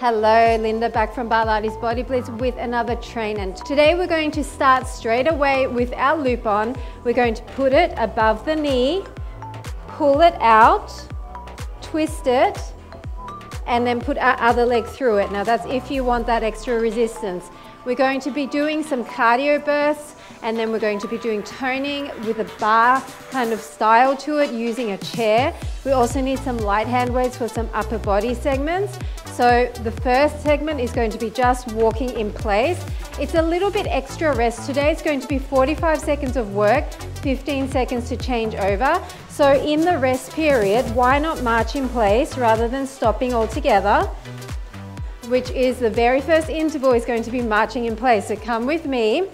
Hello, Linda back from Barlates Body Blitz with another train and today we're going to start straight away with our loop on. We're going to put it above the knee, pull it out, twist it, and then put our other leg through it. Now that's if you want that extra resistance. We're going to be doing some cardio bursts and then we're going to be doing toning with a bar kind of style to it using a chair. We also need some light hand weights for some upper body segments. So the first segment is going to be just walking in place. It's a little bit extra rest today. It's going to be 45 seconds of work, 15 seconds to change over. So in the rest period, why not march in place rather than stopping altogether? Which is the very first interval is going to be marching in place. So come with me.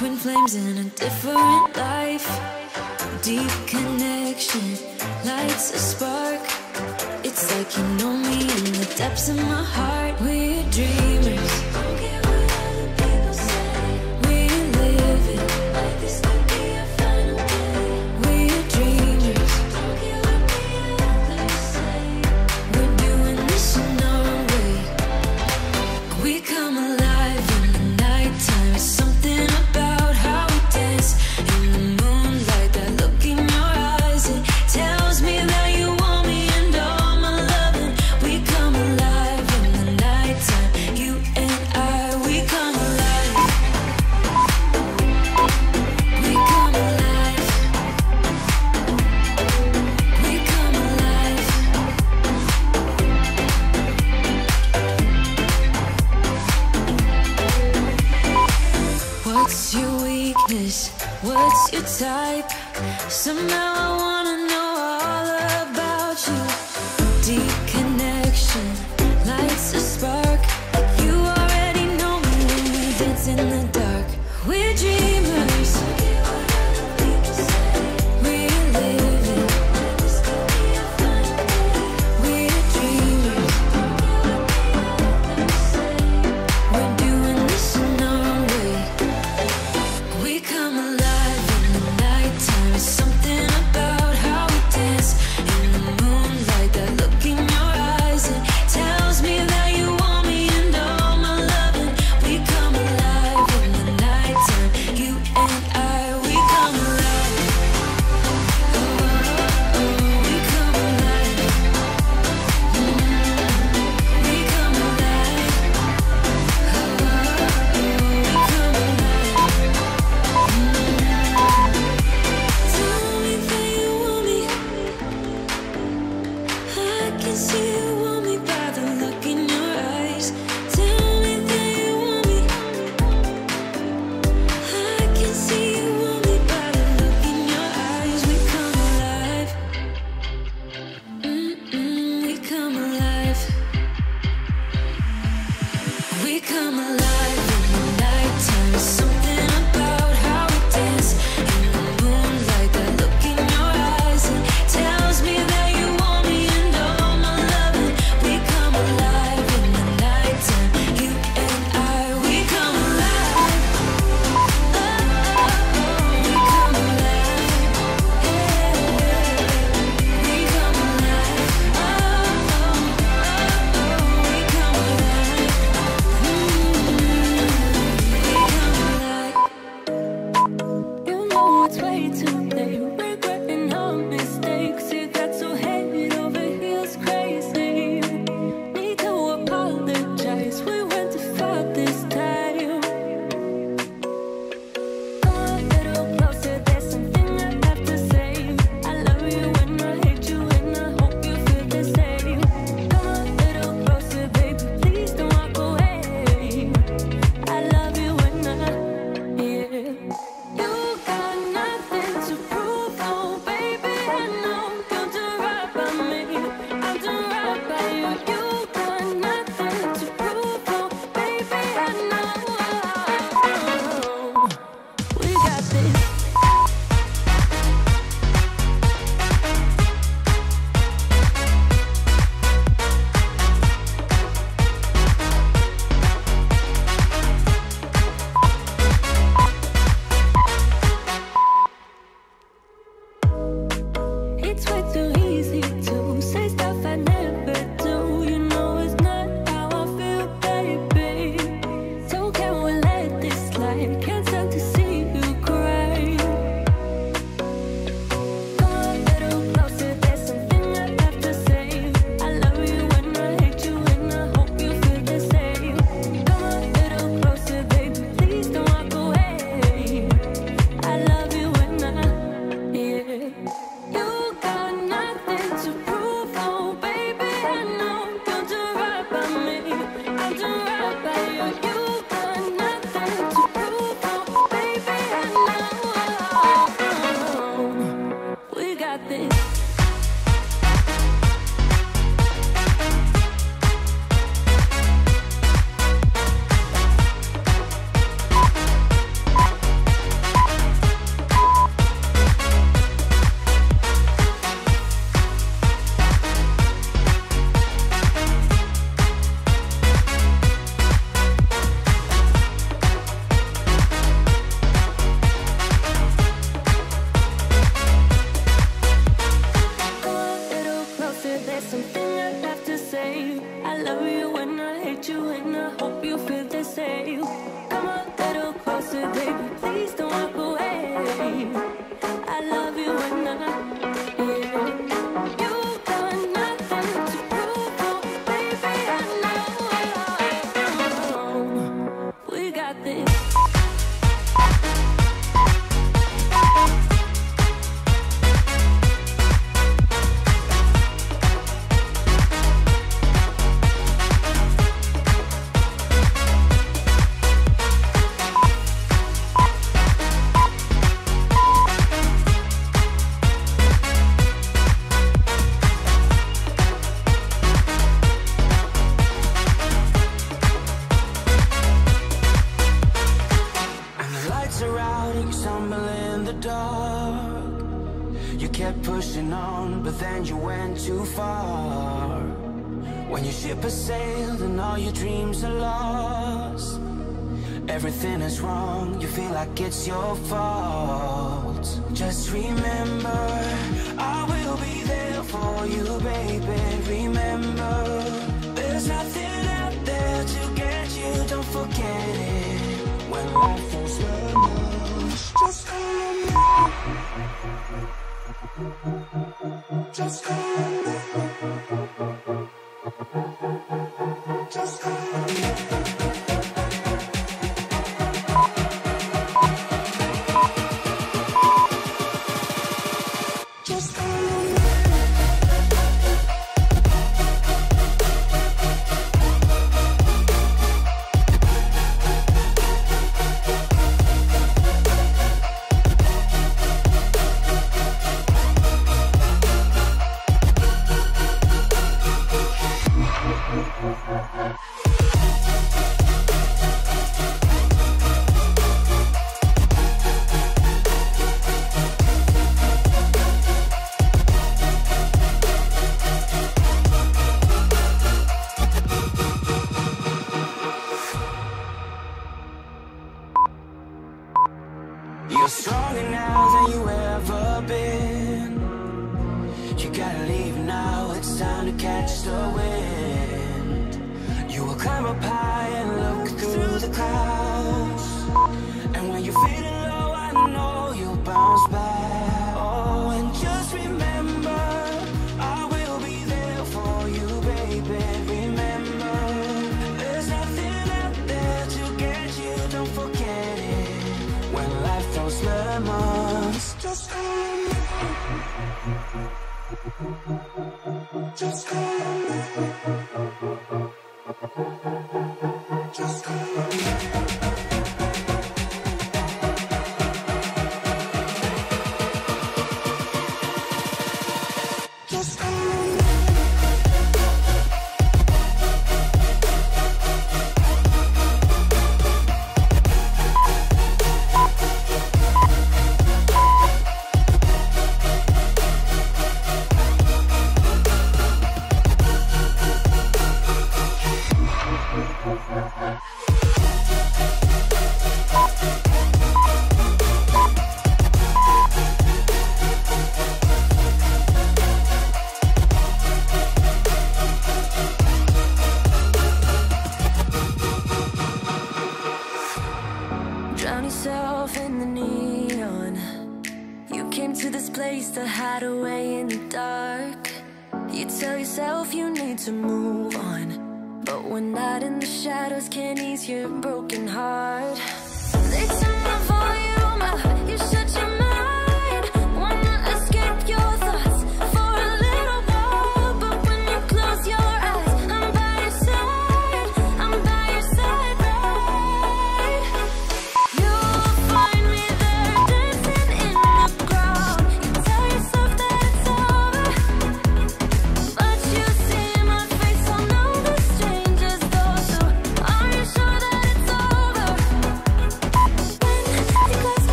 Twin flames in a different life. Deep connection lights a spark. It's like you know me in the depths of my heart. We're dreamers. it's your fault. Just remember, I will be there for you, baby. Remember, there's nothing out there to get you. Don't forget it When life feels Just call on me Just call on me Just call on me Just call me.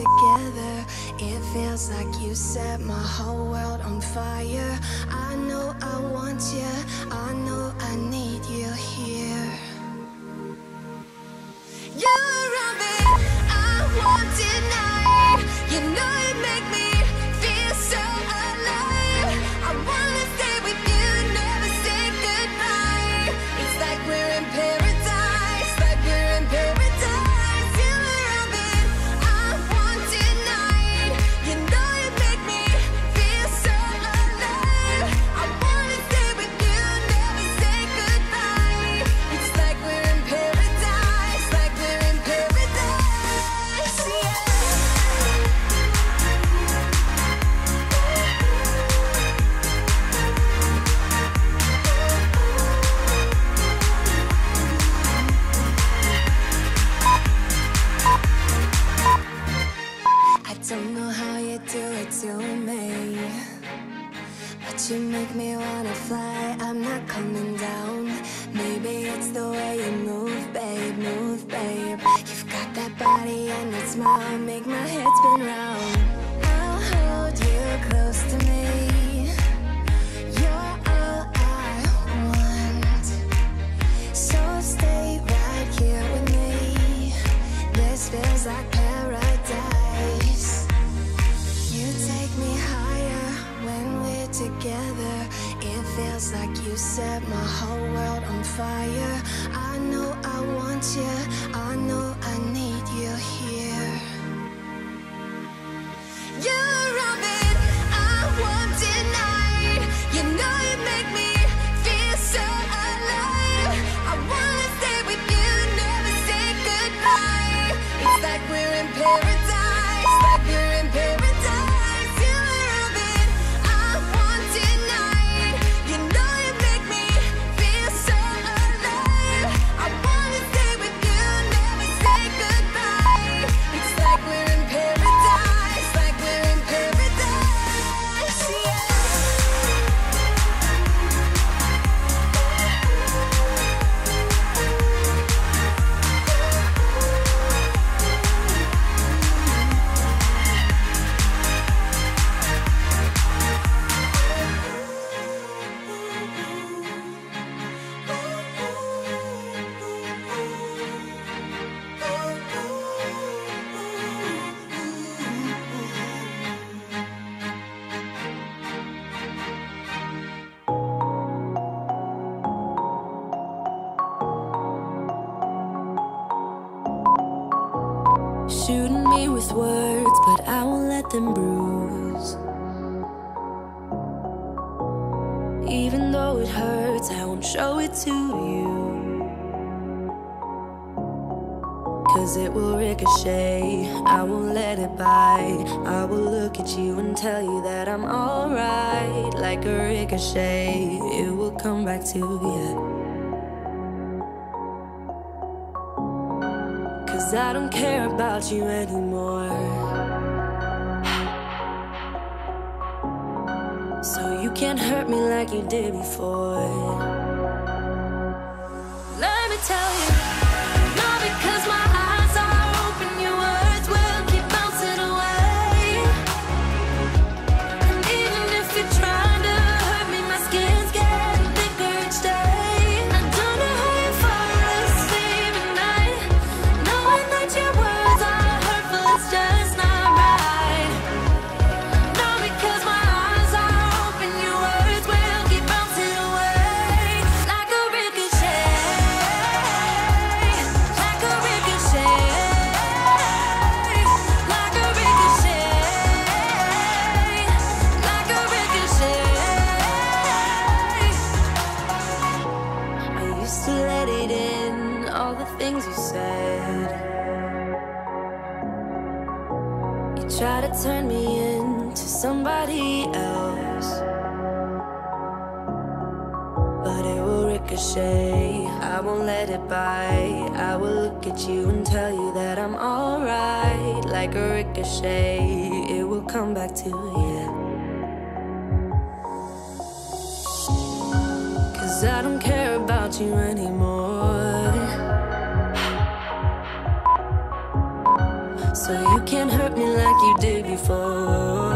together. It feels like you set my whole world on fire. I know I want you, I know I need you here. You're a me. I won't deny. You know you make me smile, make my head spin round. I'll hold you close to me. You're all I want. So stay right here with me. This feels like paradise. You take me higher when we're together. It feels like you set my whole world on fire. I know I want you, I know Cause I don't care about you anymore. So you can't hurt me like you did before. Let me tell you. ricochet. I won't let it bite. I will look at you and tell you that I'm alright. Like a ricochet, it will come back to you. Cause I don't care about you anymore. So you can't hurt me like you did before.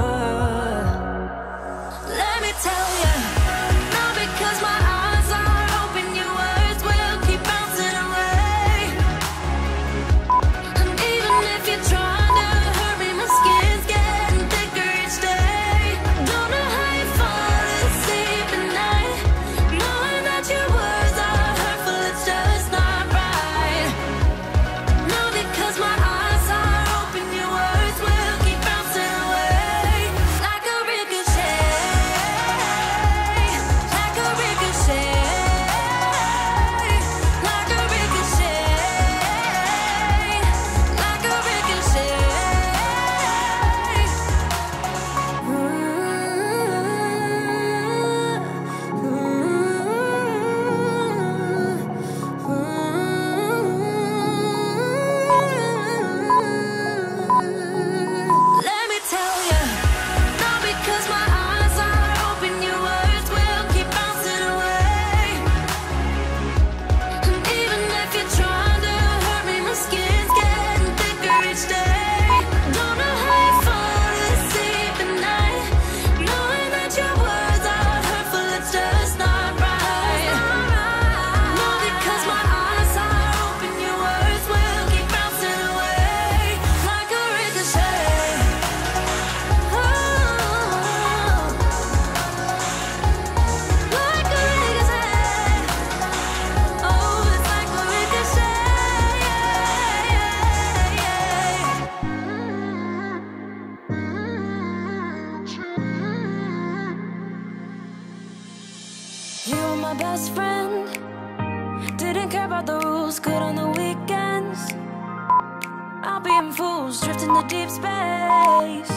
fools drifting to deep space.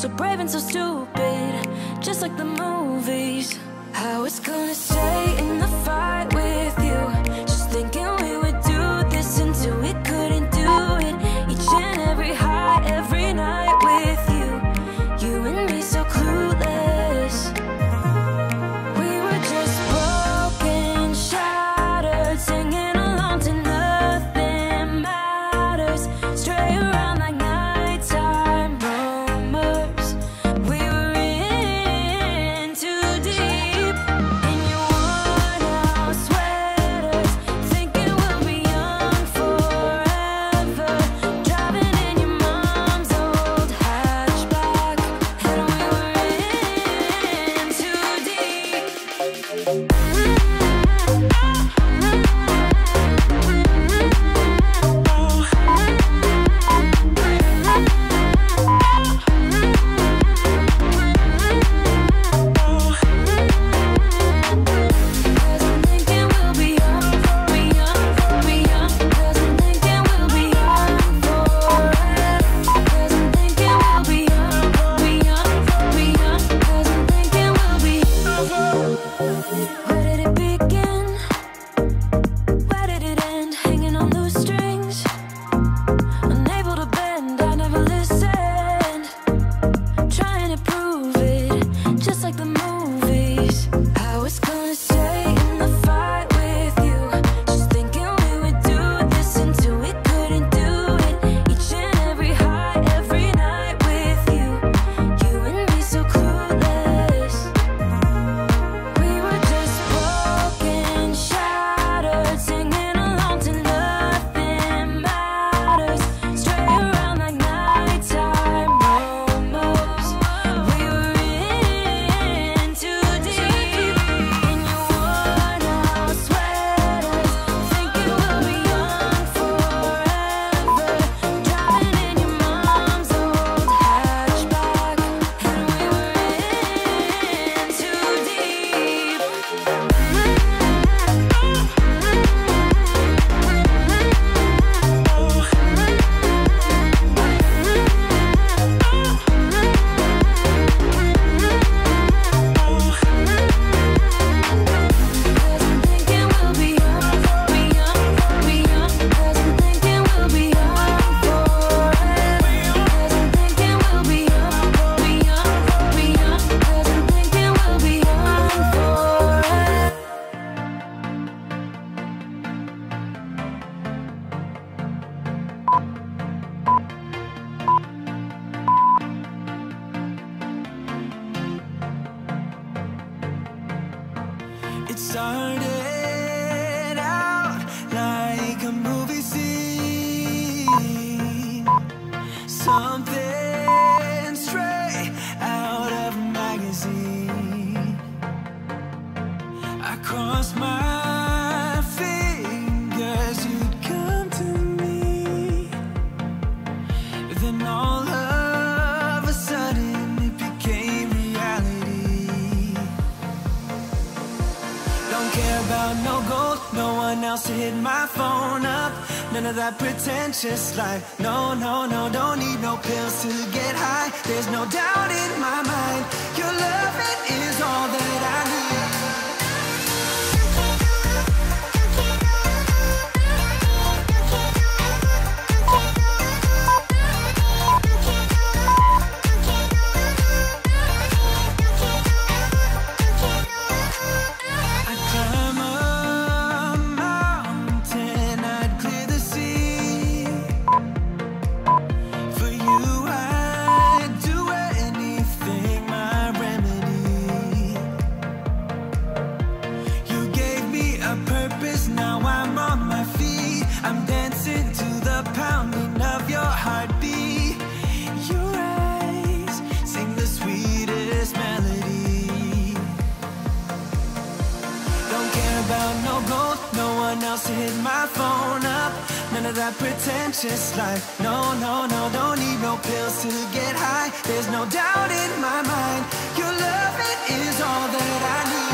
So brave and so stupid, just like the movies. How it's gonna stay in the fire. None of that pretentious life. No, no, no, don't need no pills to get high. There's no doubt in my mind. Your loving is all that I need hit my phone up. None of that pretentious life. No, no, no, don't need no pills to get high. There's no doubt in my mind. Your love it is all that I need.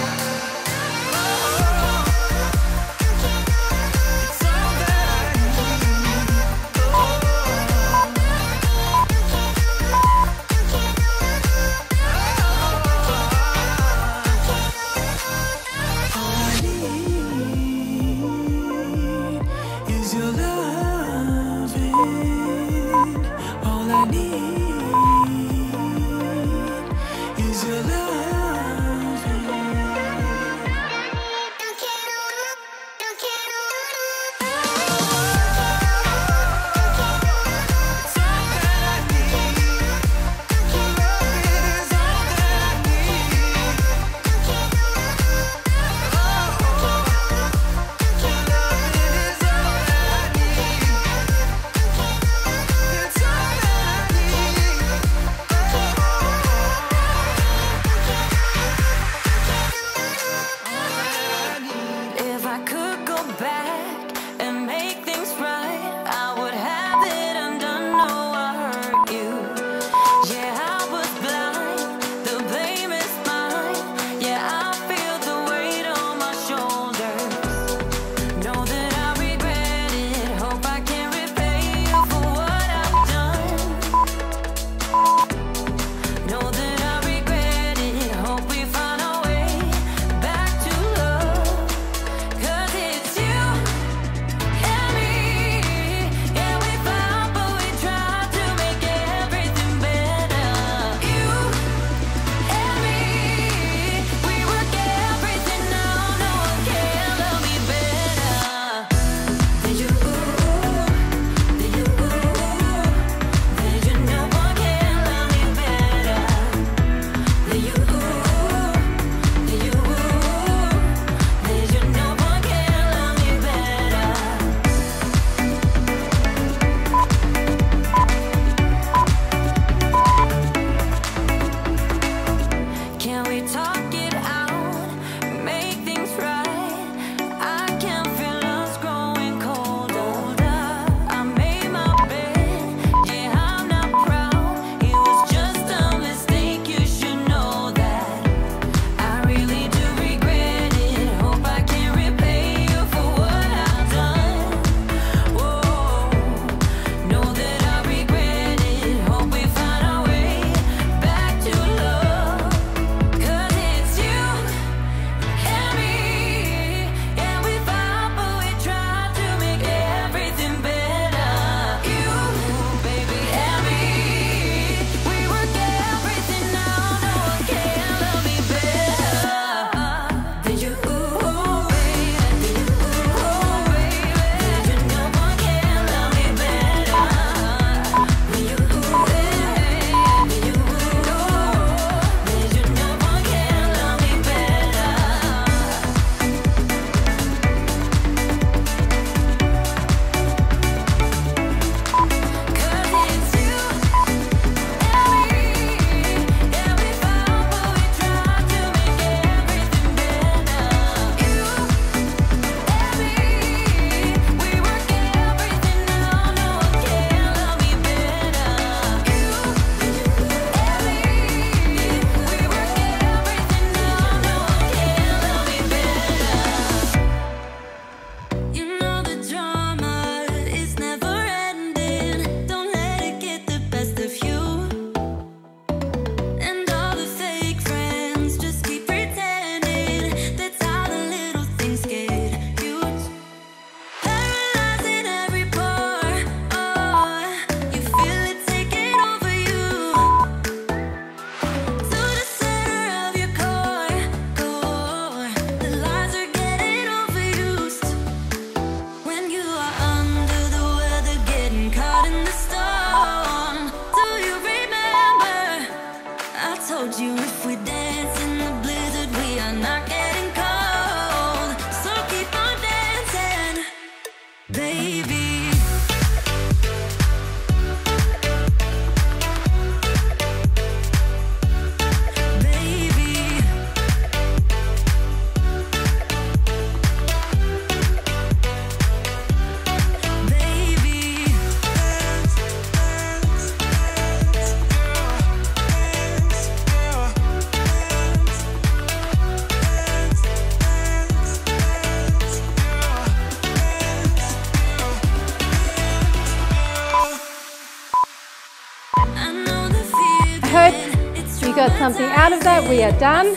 We are done.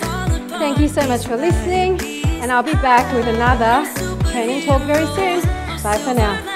Thank you so much for listening, and I'll be back with another training talk very soon. Bye for now.